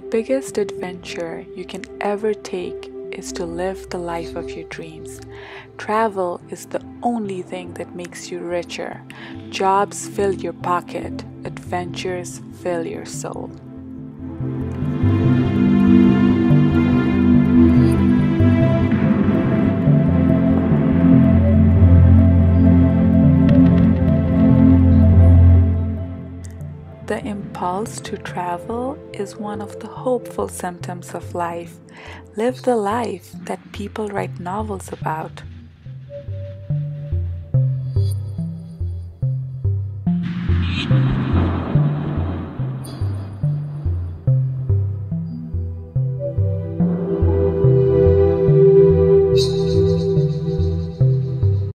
biggest adventure you can ever take is to live the life of your dreams. Travel is the only thing that makes you richer. Jobs fill your pocket, adventures fill your soul. The impulse to travel is one of the hopeful symptoms of life. Live the life that people write novels about.